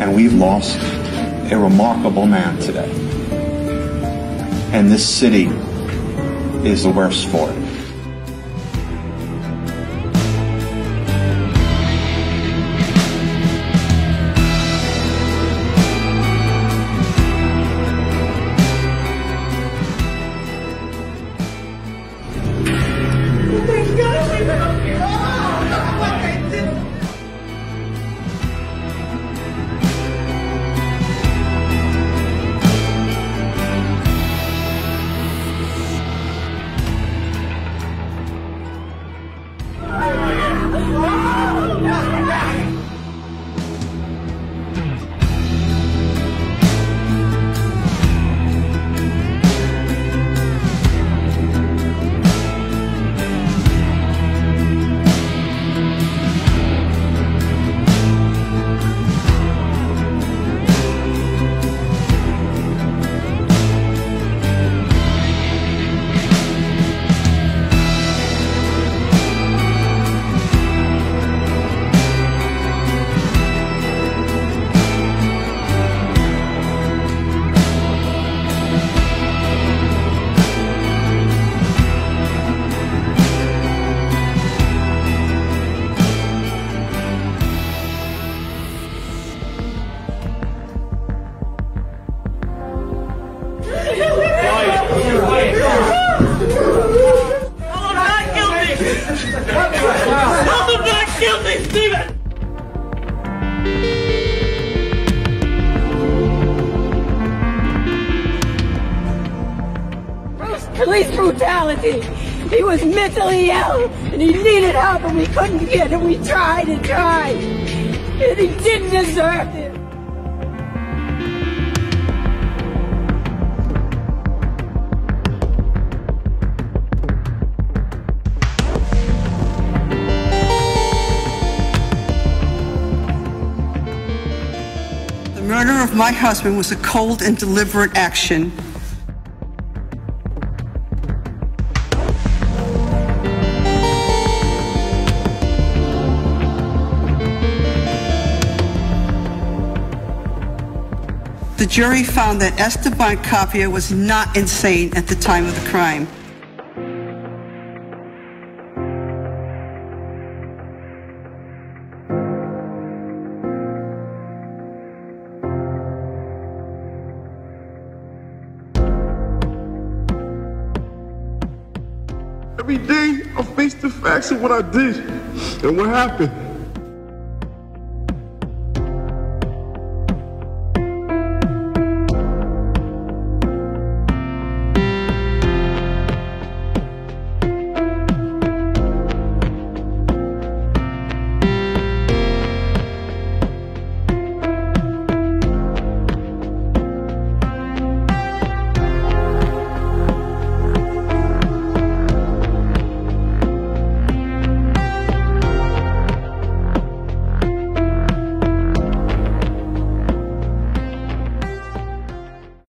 And we've lost a remarkable man today. And this city is the worse for it. Police brutality. He was mentally ill and he needed help and we couldn't get it. We tried and tried. And he didn't deserve it. Murder of my husband was a cold and deliberate action. The jury found that Esteban Carpio was not insane at the time of the crime. Every day I face the facts of what I did and what happened.